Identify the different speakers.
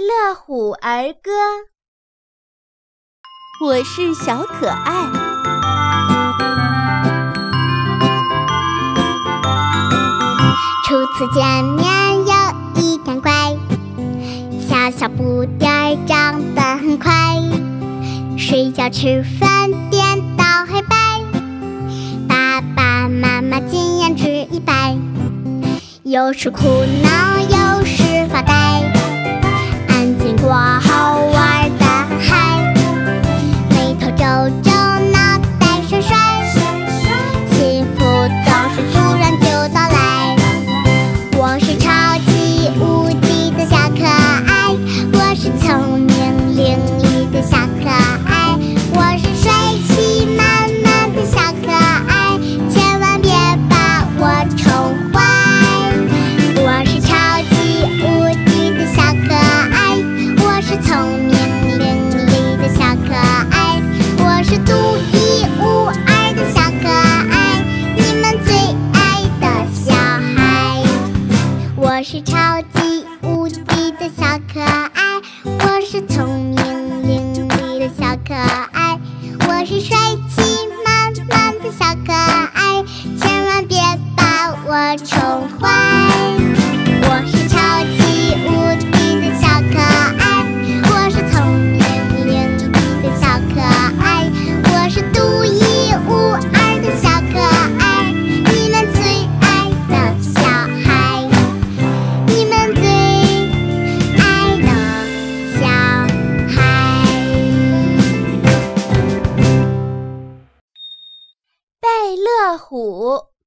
Speaker 1: 乐虎儿歌》。我是小可爱。
Speaker 2: 初次见面有一点怪，小小不点儿长得很快，睡觉吃饭颠倒黑白，爸爸妈妈经验值一百，有时哭闹有时发呆，是超级无敌的小可爱，我是聪明我是超级无敌的小可爱，我是聪明伶俐的小可爱，我是帅气满满的小可爱，千万别把我宠坏。我是。贝乐虎。